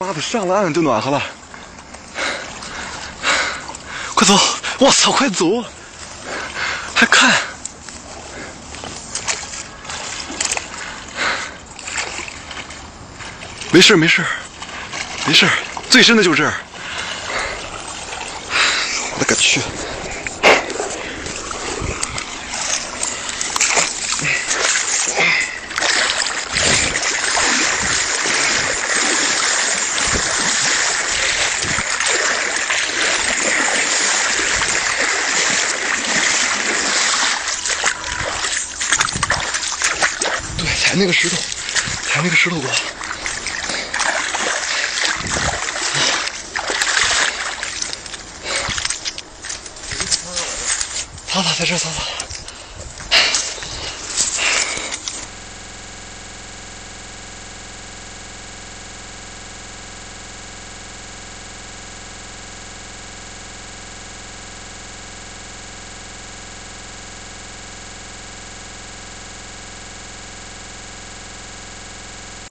妈的，上了岸就暖和了。快走！我操，快走！还看？没事没事没事，最深的就是这儿。我勒个去！踩那个石头，踩那个石头过。擦擦，在这儿擦擦。